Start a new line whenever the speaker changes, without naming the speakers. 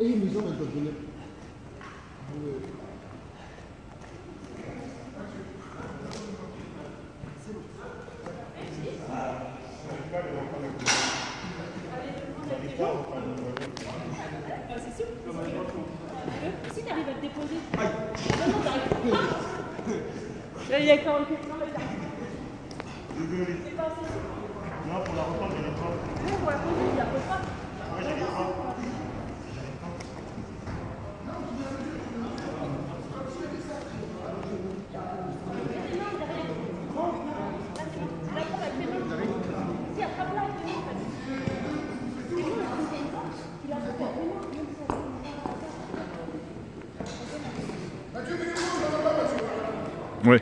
Et ils nous ont interpellés.
Si tu arrives à te déposer. Non, non, t'arrives pas. Là, il y a. C'est pas assez.
Non, pour la reprendre,
il y a pas.
Oui.